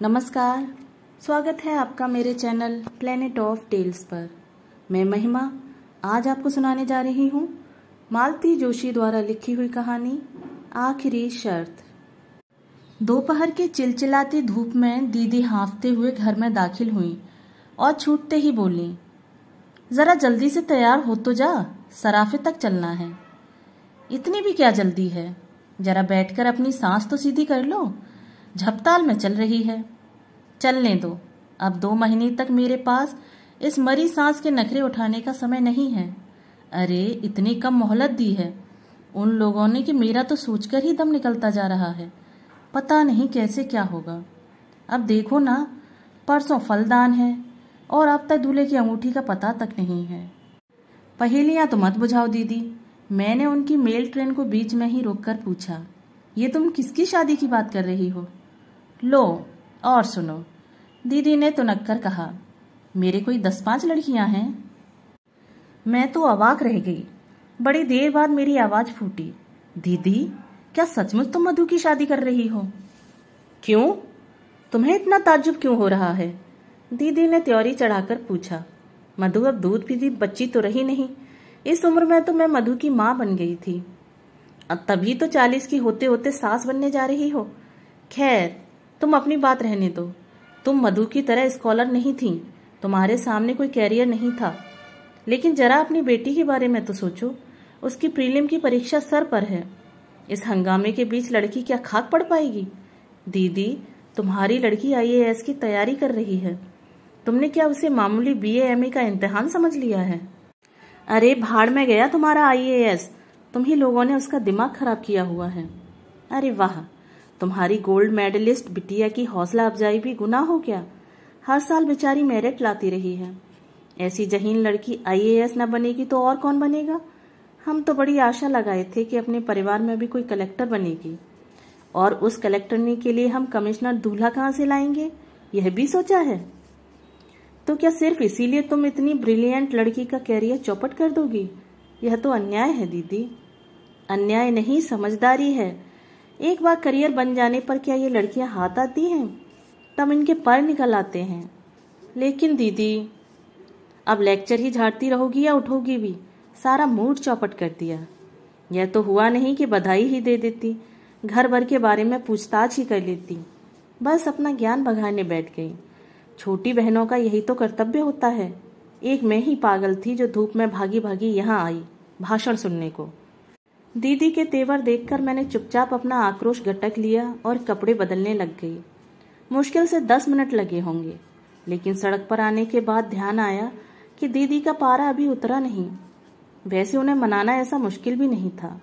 नमस्कार। स्वागत है आपका मेरे चैनल प्लेनेट ऑफ़ टेल्स पर। मैं महिमा, आज आपको सुनाने जा रही हूँ मालती जोशी द्वारा लिखी हुई कहानी, आखिरी शर्त। दोपहर के चिलचिलाती धूप में दीदी हाँफते हुए घर में दाखिल हुई और छूटते ही बोली, जरा जल्दी से तैयार हो तो जा, सराफे तक चलना है। इतनी भी क्या जल्दी है? जरा बैठकर अपनी सांस तो सीधी कर लो झपताल में चल रही है। चलने दो। अब दो महीने तक मेरे पास इस मरी सांस के नखरे उठाने का समय नहीं है। अरे, इतनी कम मोहलत दी है। उन लोगों ने कि मेरा तो सोचकर ही दम निकलता जा रहा है। पता नहीं कैसे क्या होगा। अब देखो ना, परसों फलदान है और अब तक दूल्हे की अंगूठी का पता तक नहीं है। पहेलियाँ तो मत बुझाओ दीदी। मैंने उनकी मेल ट्रेन को बीच में ही रोककर पूछा, ये तुम किसकी शादी की बात कर रही हो? लो, और सुनो। दीदी ने तुनक कर कहा, मेरे कोई दस पाँच लड़कियाँ हैं? मैं तो अवाक रह गई। बड़ी देर बाद मेरी आवाज़ फूटी। दीदी, क्या सचमुच तुम मधु की शादी कर रही हो? क्यों? तुम्हें इतना ताजुब क्यों हो रहा है? दीदी ने त्योरी चढ़ाकर पूछा। मधु, अब दूध पीती बच्ची तो रही नहीं। इस उम्र में तो मैं मधु की माँ बन गई थी। अब तभी तो चालीस की होते होते सास बनने जा रही हो। खैर तुम अपनी बात रहने दो। तुम मधु की तरह स्कॉलर नहीं थी। तुम्हारे सामने कोई कैरियर नहीं था। लेकिन जरा अपनी बेटी के बारे में तो सोचो। उसकी प्रीलिम की परीक्षा सर पर है। इस हंगामे के बीच लड़की क्या खाक पड़ पाएगी? दीदी, तुम्हारी लड़की आईएएस की तैयारी कर रही है। तुमने क्या उसे मामूली बीए एमए का इम्तिहान समझ लिया है? अरे, भाड़ में गया तुम्हारा आईएएस तुम ही लोगों ने उसका दिमाग खराब किया हुआ है। अरे वाह! तुम्हारी गोल्ड मेडलिस्ट बिटिया की हौसला अफजाई भी गुना हो क्या हर साल बेचारी मेरिट लाती रही है। ऐसी जहीन लड़की आईएएस न बनेगी तो और कौन बनेगा? हम तो बड़ी आशा लगाए थे कि अपने परिवार में भी कोई कलेक्टर बनेगी। और उस कलेक्टरनी के लिए हम कमिश्नर दूल्हा कहाँ से लाएँगे? यह भी सोचा है। तो क्या सिर्फ़ इसीलिए तुम इतनी ब्रिलियंट लड़की का कैरियर चौपट कर दोगी? यह तो अन्याय है, दीदी। अन्याय नहीं, समझदारी है। एक बार करियर बन जाने पर क्या ये लड़कियाँ हाथ आती हैं? तब इनके पर निकल आते हैं। लेकिन दीदी, अब लेक्चर ही झाड़ती रहोगी या उठोगी भी? सारा मूड चौपट कर दिया। यह तो हुआ नहीं कि बधाई ही दे देती। घर भर के बारे में पूछताछ ही कर लेती। बस अपना ज्ञान बघाने बैठ गई। छोटी बहनों का यही तो कर्तव्य होता है। एक मैं ही पागल थी जो धूप में भागी भागी यहाँ आई, भाषण सुनने को। दीदी के तेवर देखकर मैंने चुपचाप अपना आक्रोश गटक लिया और कपड़े बदलने लग गई। मुश्किल से दस मिनट लगे होंगे, लेकिन सड़क पर आने के बाद ध्यान आया कि दीदी का पारा अभी उतरा नहीं। वैसे उन्हें मनाना ऐसा मुश्किल भी नहीं था।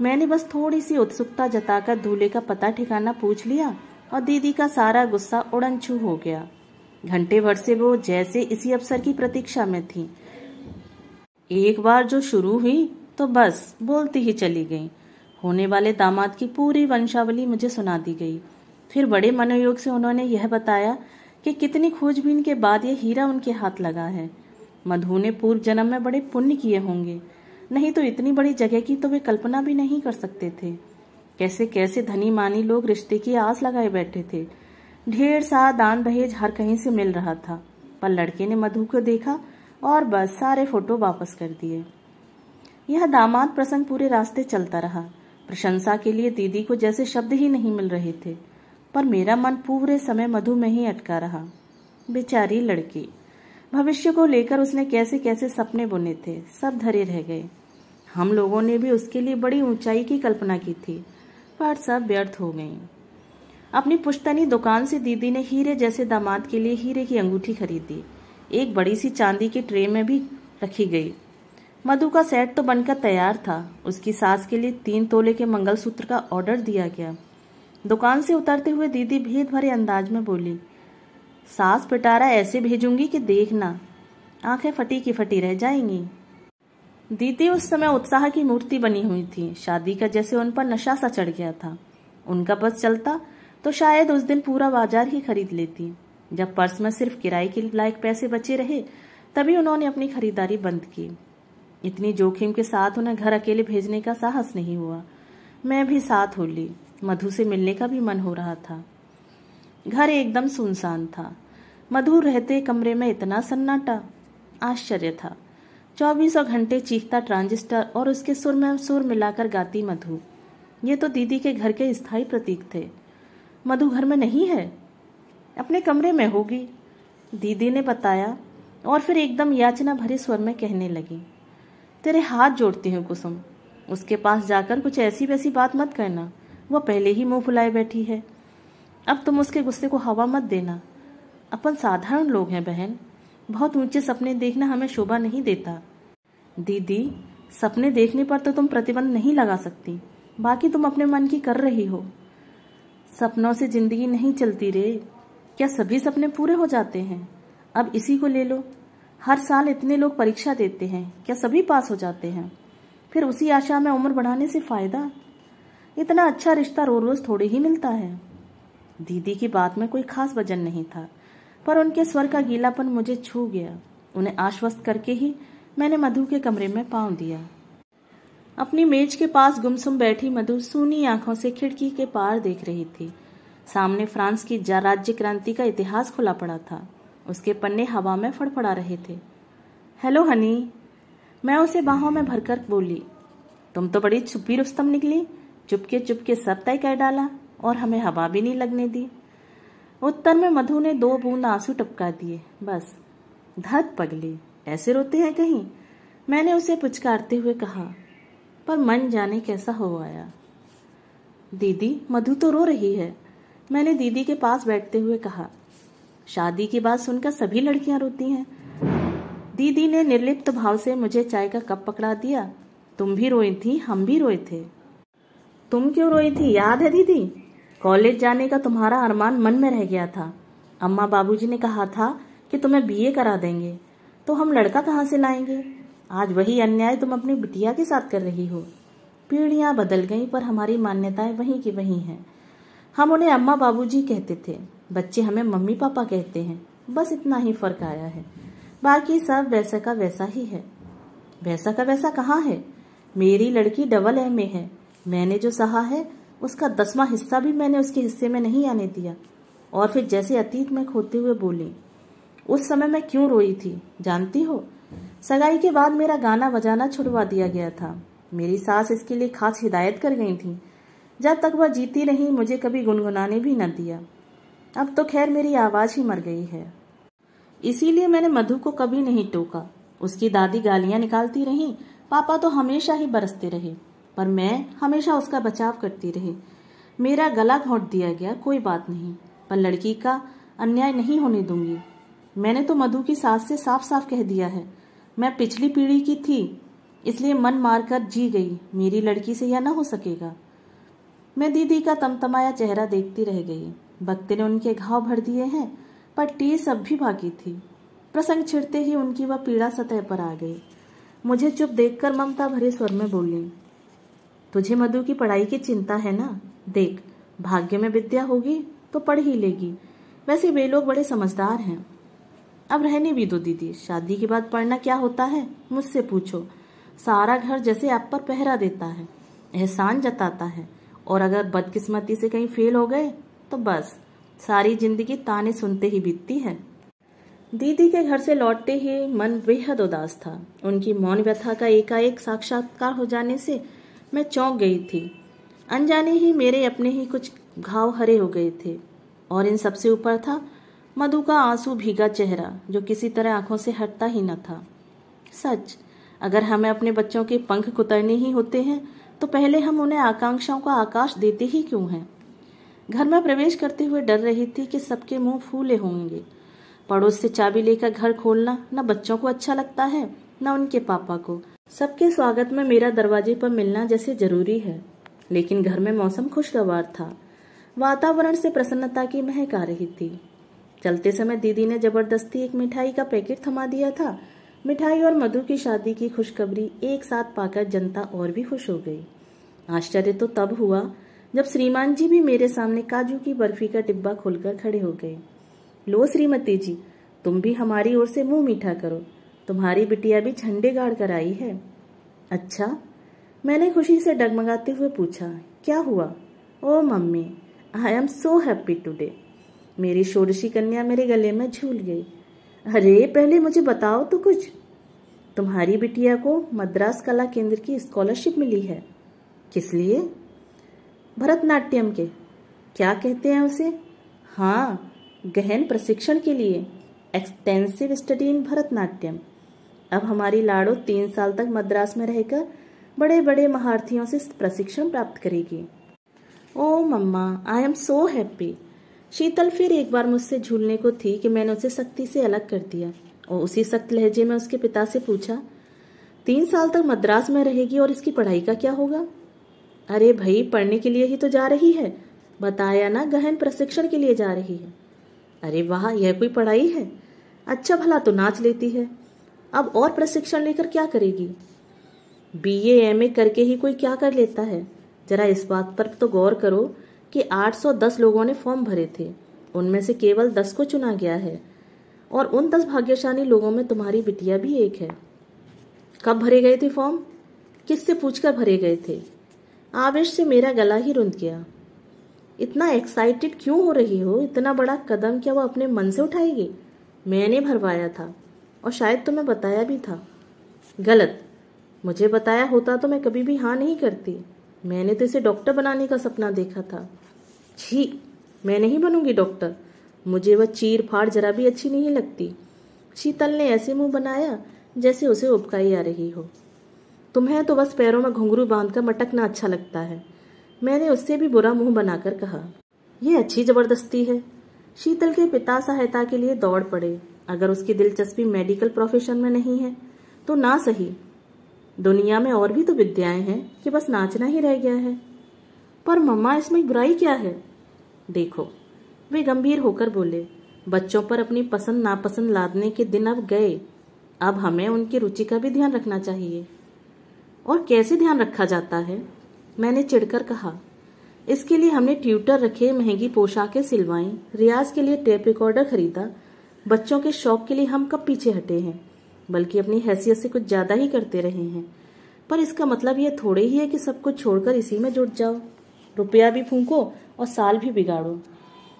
मैंने बस थोड़ी सी उत्सुकता जताकर दूल्हे का पता ठिकाना पूछ लिया और दीदी का सारा गुस्सा उड़न छू हो गया। घंटे भर से वो जैसे इसी अवसर की प्रतीक्षा में थी। एक बार जो शुरू हुई तो बस, बोलती ही चली गई। होने वाले दामाद की पूरी वंशावली मुझे सुना दी गई। फिर बड़े मनोयोग से उन्होंने यह बताया कि कितनी खोजबीन के बाद यह हीरा उनके हाथ लगा है। मधु ने पूर्व जन्म में बड़े पुण्य किए होंगे। नहीं तो इतनी बड़ी जगह की तो वे कल्पना भी नहीं कर सकते थे। कैसे कैसे धनी मानी लोग रिश्ते की आस लगाए बैठे थे। ढेर सा दान दहेज हर कहीं से मिल रहा था। पर लड़के ने मधु को देखा और बस सारे फ़ोटो वापस कर दिए। यह दामाद प्रसंग पूरे रास्ते चलता रहा। प्रशंसा के लिए दीदी को जैसे शब्द ही नहीं मिल रहे थे, पर मेरा मन पूरे समय मधु में ही अटका रहा। बेचारी लड़की, भविष्य को लेकर उसने कैसे कैसे सपने बुने थे, सब धरे रह गए। हम लोगों ने भी उसके लिए बड़ी ऊंचाई की कल्पना की थी, पर सब व्यर्थ हो गई। अपनी पुश्तनी दुकान से दीदी ने हीरे जैसे दामाद के लिए हीरे की अंगूठी खरीदी। एक बड़ी सी चांदी की ट्रे में भी रखी गई। मधु का सेट तो बनकर तैयार था। उसकी सास के लिए तीन तोले के मंगलसूत्र का ऑर्डर दिया गया। दुकान से उतरते हुए दीदी भेद भरे अंदाज में बोली, सास पिटारा ऐसे भेजूँगी कि देखना। आँखें फटी की फटी रह जाएँगी। दीदी उस समय उत्साह की मूर्ति बनी हुई थी। शादी का जैसे उन पर नशा सा चढ़ गया था। उनका बस चलता तो शायद उस दिन पूरा बाज़ार ही खरीद लेती। जब पर्स में सिर्फ़ किराए के लायक पैसे बचे रहे, तभी उन्होंने अपनी खरीदारी बंद की। इतनी जोखिम के साथ उन्हें घर अकेले भेजने का साहस नहीं हुआ। मैं भी साथ हो ली। मधु से मिलने का भी मन हो रहा था। घर एकदम सुनसान था। मधु रहते कमरे में इतना सन्नाटा, आश्चर्य था। चौबीसों घंटे चीखता ट्रांजिस्टर और उसके सुर में सुर मिलाकर गाती मधु। ये तो दीदी के घर के स्थायी प्रतीक थे। मधु घर में नहीं है? अपने कमरे में होगी। दीदी ने बताया और फिर एकदम याचना भरे स्वर में कहने लगी। तेरे हाथ जोड़ती हूँ कुसुम। उसके पास जाकर कुछ ऐसी वैसी बात मत करना। वो पहले ही मुँह फुलाए बैठी है। अब तुम उसके गुस्से को हवा मत देना। अपन साधारण लोग हैं बहन। बहुत ऊँचे सपने देखना हमें शोभा नहीं देता। दीदी, सपने देखने पर तो तुम प्रतिबंध नहीं लगा सकती। बाकी तुम अपने मन की कर रही हो। सपनों से ज़िंदगी नहीं चलती रे। क्या सभी सपने पूरे हो जाते हैं? अब इसी को ले लो। हर साल इतने लोग परीक्षा देते हैं। क्या सभी पास हो जाते हैं? फिर उसी आशा में उम्र बढ़ाने से फ़ायदा? इतना अच्छा रिश्ता रोज रोज थोड़ी ही मिलता है। दीदी की बात में कोई खास वज़न नहीं था, पर उनके स्वर का गीलापन मुझे छू गया। उन्हें आश्वस्त करके ही मैंने मधु के कमरे में पाँव दिया। अपनी मेज के पास गुमसुम बैठी मधु सूनी आँखों से खिड़की के पार देख रही थी। सामने फ्रांस की राज्य क्रांति का इतिहास खुला पड़ा था। उसके पन्ने हवा में फड़फड़ा रहे थे। Hello, honey. मैं उसे बाहों में भरकर बोली, तुम तो बड़ी छुपी रुस्तम निकली, चुपके चुपके सब तय कर डाला और हमें हवा भी नहीं लगने दी। उत्तर में मधु ने दो बूंद आँसू टपका दिए, बस। धत पगली, ऐसे रोते हैं कहीं? मैंने उसे पुचकारते हुए कहा, पर मन जाने कैसा हो आया? दीदी, मधु तो रो रही है। मैंने दीदी के पास बैठते हुए कहा शादी की बात सुनकर सभी लड़कियाँ रोती हैं। दीदी ने निर्लिप्त भाव से मुझे चाय का कप पकड़ा दिया। तुम भी रोई थी, हम भी रोए थे। तुम क्यों रोई थी? याद है दीदी? कॉलेज जाने का तुम्हारा अरमान मन में रह गया था। अम्मा बाबूजी ने कहा था कि तुम्हें बीए करा देंगे। तो हम लड़का कहाँ से लाएँगे? आज वही अन्याय तुम अपनी बिटिया के साथ कर रही हो। पीढ़ियाँ बदल गई, पर हमारी मान्यताएँ वहीं की वहीं हैं। हम उन्हें अम्मा बाबूजी कहते थे। बच्चे हमें मम्मी पापा कहते हैं। बस इतना ही फ़र्क आया है। बाकी सब वैसा का वैसा ही है। वैसा का वैसा कहाँ है? मेरी लड़की डबल एम है। मैंने जो सहा है, उसका दसवां हिस्सा भी मैंने उसके हिस्से में नहीं आने दिया। और फिर जैसे अतीत में खोते हुए बोली, उस समय मैं क्यों रोई थी? जानती हो? सगाई के बाद मेरा गाना बजाना छुड़वा दिया गया था। मेरी सास इसके लिए खास हिदायत कर गई थी। जब तक वह जीती रही, मुझे कभी गुनगुनाने भी न दिया। अब तो खैर मेरी आवाज़ ही मर गई है। इसीलिए मैंने मधु को कभी नहीं टोका। उसकी दादी गालियाँ निकालती रही, पापा तो हमेशा ही बरसते रहे, पर मैं हमेशा उसका बचाव करती रही। मेरा गला घोट दिया गया, कोई बात नहीं, पर लड़की का अन्याय नहीं होने दूँगी। मैंने तो मधु की सास से साफ़ साफ़ कह दिया है, मैं पिछली पीढ़ी की थी, इसलिए मन मारकर जी गई, मेरी लड़की से यह न हो सकेगा। मैं दीदी का तमतमाया चेहरा देखती रह गई। भक्त ने उनके घाव भर दिए हैं, पर टीस अब भी बाकी थी। प्रसंग छिड़ते ही उनकी वह पीड़ा सतह पर आ गई। मुझे चुप देखकर ममता भरे स्वर में बोली, तुझे मधु की पढ़ाई की चिंता है ना? देख, भाग्य में विद्या होगी तो पढ़ ही लेगी। वैसे वे लोग बड़े समझदार हैं। अब रहने भी दो दीदी, शादी के बाद पढ़ना क्या होता है, मुझसे पूछो। सारा घर जैसे आप पर पहरा देता है, एहसान जताता है, और अगर बदकिस्मती से कहीं फेल हो गए तो बस, सारी ज़िंदगी ताने सुनते ही बीतती है। दीदी के घर से लौटते ही मन बेहद उदास था। उनकी मौन व्यथा का एकाएक साक्षात्कार हो जाने से मैं चौंक गई थी। अनजाने ही मेरे अपने ही कुछ घाव हरे हो गए थे। और इन सबसे ऊपर था मधु का आँसू भीगा चेहरा, जो किसी तरह आँखों से हटता ही न था। सच, अगर हमें अपने बच्चों के पंख कुतरने ही होते हैं तो पहले हम उन्हें आकांक्षाओं का आकाश देते ही क्यों हैं? घर में प्रवेश करते हुए डर रही थी कि सबके मुँह फूले होंगे। पड़ोस से चाबी लेकर घर खोलना न बच्चों को अच्छा लगता है, न उनके पापा को। सबके स्वागत में मेरा दरवाजे पर मिलना जैसे ज़रूरी है, लेकिन घर में मौसम खुशगवार था। वातावरण से प्रसन्नता की महक आ रही थी। चलते समय दीदी ने ज़बरदस्ती एक मिठाई का पैकेट थमा दिया था। मिठाई और मधु की शादी की खुशखबरी एक साथ पाकर जनता और भी खुश हो गई। आश्चर्य तो तब हुआ जब श्रीमान जी भी मेरे सामने काजू की बर्फ़ी का डिब्बा खोलकर खड़े हो गए। लो श्रीमती जी, तुम भी हमारी ओर से मुँह मीठा करो। तुम्हारी बिटिया भी झंडे गाड़ कर आई है। अच्छा मैंने खुशी से डगमगाते हुए पूछा, क्या हुआ? ओ mummy I am so happy today मेरी षोडशी कन्या मेरे गले में झूल गई। अरे, पहले मुझे बताओ तो कुछ। तुम्हारी बिटिया को मद्रास कला केंद्र की स्कॉलरशिप मिली है। किस लिए? भरतनाट्यम के। क्या कहते हैं उसे? हाँ गहन प्रशिक्षण के लिए। Extensive study in Bharatanatyam. अब हमारी लाड़ो तीन साल तक मद्रास में रहकर बड़े बड़े महारथियों से प्रशिक्षण प्राप्त करेगी। ओ मम्मा आई एम सो हैप्पी शीतल फिर एक बार मुझसे झूलने को थी कि मैंने उसे सख्ती से अलग कर दिया। और उसी सख्त लहजे में उसके पिता से पूछा, तीन साल तक मद्रास में रहेगी और इसकी पढ़ाई का क्या होगा? अरे भाई, पढ़ने के लिए ही तो जा रही है। बताया ना, गहन प्रशिक्षण के लिए जा रही है। अरे वाह, यह कोई पढ़ाई है? अच्छा भला तो नाच लेती है। अब और प्रशिक्षण लेकर क्या करेगी? बी एम ए करके ही कोई क्या कर लेता है? जरा इस बात पर तो गौर करो कि 810 लोगों ने फॉर्म भरे थे। उनमें से केवल 10 को चुना गया है। और उन 10 भाग्यशाली लोगों में तुम्हारी बिटिया भी एक है। कब भरे गए थे फॉर्म? किससे पूछकर भरे गए थे? आवेश से मेरा गला ही रुंध गया। इतना एक्साइटेड क्यों हो रही हो? इतना बड़ा कदम क्या वो अपने मन से उठाएगी? मैंने भरवाया था, और शायद तुम्हें बताया भी था। गलत। मुझे बताया होता तो मैं कभी भी हाँ नहीं करती। मैंने तो इसे डॉक्टर बनाने का सपना देखा था। छी, मैं नहीं बनूँगी डॉक्टर मुझे वह चीर फाड़ जरा भी अच्छी नहीं लगती। शीतल ने ऐसे मुँह बनाया जैसे उसे उपकाई आ रही हो। तुम्हें तो बस पैरों में घुंघरू बाँध कर मटकना अच्छा लगता है। मैंने उससे भी बुरा मुँह बनाकर कहा यह अच्छी ज़बरदस्ती है। शीतल के पिता सहायता के लिए दौड़ पड़े। अगर उसकी दिलचस्पी मेडिकल प्रोफेशन में नहीं है तो ना सही। दुनिया में और भी तो विद्याएँ हैं कि बस नाचना ही रह गया है। पर मम्मा, इसमें बुराई क्या है? देखो, वे गंभीर होकर बोले, बच्चों पर अपनी पसंद नापसंद लादने के दिन अब गए। अब हमें उनकी रुचि का भी ध्यान रखना चाहिए। और कैसे ध्यान रखा जाता है? मैंने चिढ़कर कहा, इसके लिए हमने ट्यूटर रखे, महँगी पोशाकें सिलवाई, रियाज के लिए टेप रिकॉर्डर खरीदा। बच्चों के शौक के लिए हम कब पीछे हटे हैं? बल्कि अपनी हैसियत से कुछ ज़्यादा ही करते रहे हैं। पर इसका मतलब यह थोड़े ही है कि सब कुछ छोड़कर इसी में जुट जाओ। रुपया भी फूको और साल भी बिगाड़ो।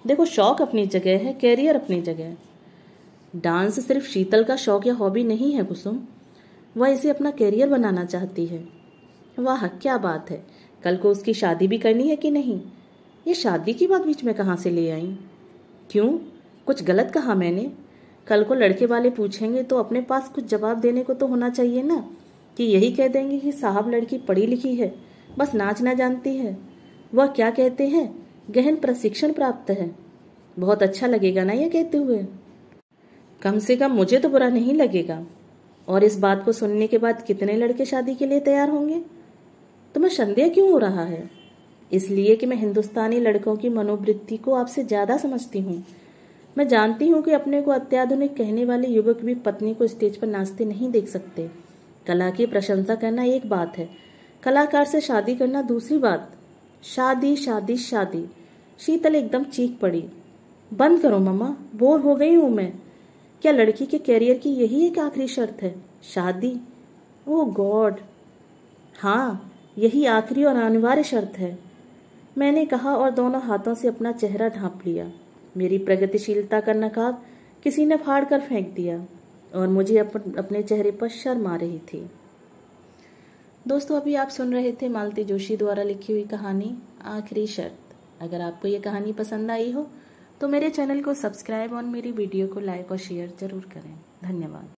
देखो, शौक अपनी जगह है, कैरियर अपनी जगह है। डांस सिर्फ़ शीतल का शौक या हॉबी नहीं है, कुसुम। वह इसे अपना कैरियर बनाना चाहती है। वाह, क्या बात है। कल को उसकी शादी भी करनी है कि नहीं? ये शादी की बात बीच में कहाँ से ले आई? क्यों? कुछ गलत कहा मैंने। कल को लड़के वाले पूछेंगे तो अपने पास कुछ जवाब देने को तो होना चाहिए ना? कि यही कह देंगे कि साहब लड़की पढ़ी लिखी है, बस नाच नाचना जानती है। वह क्या कहते हैं? गहन प्रशिक्षण प्राप्त है। बहुत अच्छा लगेगा ना यह कहते हुए? कम से कम मुझे तो बुरा नहीं लगेगा। और इस बात को सुनने के बाद कितने लड़के शादी के लिए तैयार होंगे? तुम्हें संदेह क्यों हो रहा है? इसलिए कि मैं हिंदुस्तानी लड़कों की मनोवृत्ति को आपसे ज़्यादा समझती हूँ। मैं जानती हूँ कि अपने को अत्याधुनिक कहने वाले युवक भी पत्नी को स्टेज पर नाचते नहीं देख सकते। कला की प्रशंसा करना एक बात है। कलाकार से शादी करना दूसरी बात। शादी शादी शादी। शीतल एकदम चीख पड़ी। बंद करो मम्मा, बोर हो गई हूँ मैं। क्या लड़की के कैरियर की यही एक आखिरी शर्त है? शादी? ओ गॉड हाँ यही आखिरी और अनिवार्य शर्त है। मैंने कहा और दोनों हाथों से अपना चेहरा ढांप लिया। मेरी प्रगतिशीलता का नकाब किसी ने फाड़ कर फेंक दिया और मुझे अप, अपने चेहरे पर शर्म आ रही थी। दोस्तों अभी आप सुन रहे थे मालती जोशी द्वारा लिखी हुई कहानी आखिरी शर्त। अगर आपको ये कहानी पसंद आई हो तो मेरे चैनल को सब्सक्राइब और मेरी वीडियो को लाइक और शेयर ज़रूर करें। धन्यवाद।